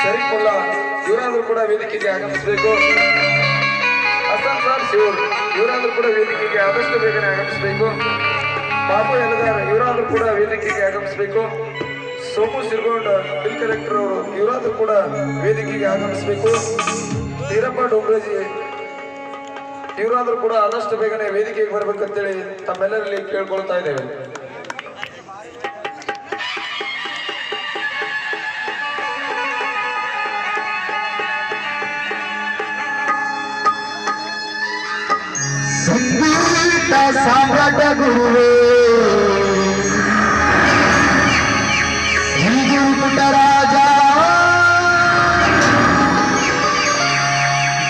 ಸರಿಪುಲ್ಲ ಇವರಾದ್ರೂ ಕೂಡ ವೇದಿಕೆಗೆ ಆಗಮಿಸಬೇಕು. ಹಸನ್ ಸರ್, ಶಿವರ್, ಇವರಾದ್ರೂ ಕೂಡ ವೇದಿಕೆಗೆ ಆದಷ್ಟು ಬೇಗನೆ ಆಗಮಿಸಬೇಕು. ಬಾಬು ಎಲ್ಲದಾರ ಇವರಾದ್ರೂ ಕೂಡ ವೇದಿಕೆಗೆ ಆಗಮಿಸಬೇಕು. ಸೋಮು ಸಿರ್ಗೋಂಡ ಬಿಲ್ ಕಲೆಕ್ಟರ್ ಅವರು, ಇವರಾದ್ರೂ ಕೂಡ ವೇದಿಕೆಗೆ ಆಗಮಿಸಬೇಕು. ವೀರಪ್ಪ ಡೋಂಗ್ರಜಿ ಇವರಾದ್ರೂ ಕೂಡ ಆದಷ್ಟು ಬೇಗನೆ ವೇದಿಕೆಗೆ ಬರ್ಬೇಕಂತೇಳಿ ತಮ್ಮೆಲ್ಲರಲ್ಲಿ ಕೇಳ್ಕೊಳ್ತಾ ಇದ್ದೇವೆ. सागट गुरुवे। हिंदू पुटराजा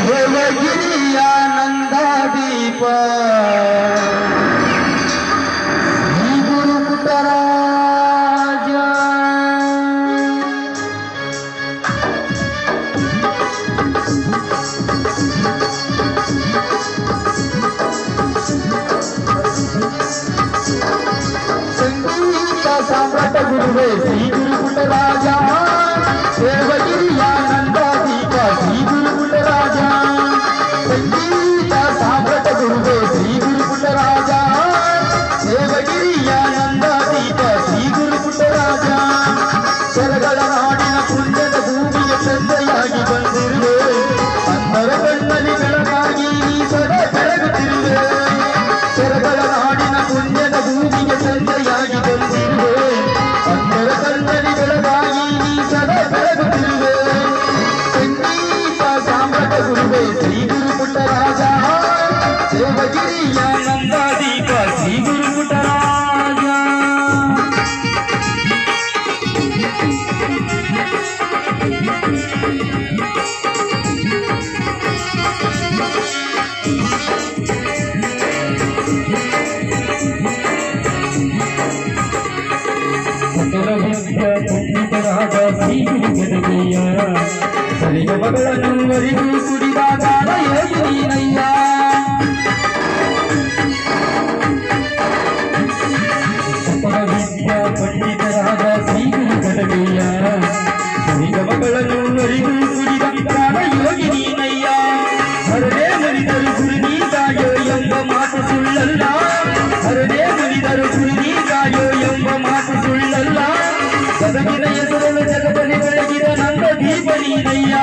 देवगिरी आनंद दीप ಪುಣ್ಯರಾದ ಶ್ರೀಗುರುಗದೆಯ ಸರಿಗ ಮಗಳನ್ನರಿಗೂ ದೀಪ ನೀನಯ್ಯ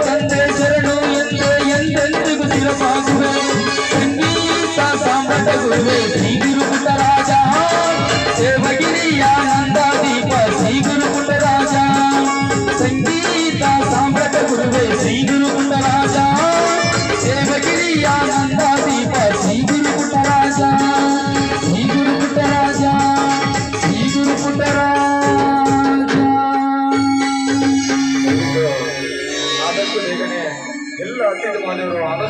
ಅಂದರ ತಂದೆ ಶರಣು ಎಂದೇ ಎಂದೆಂದಿಗೂ ಶಿರಪಾಗುವೆ ಸಂಗೀತ ಸಾಮ್ರಾಟ ಗುರುವೇ ಶ್ರೀ ಗುರು 这렇게도많이了?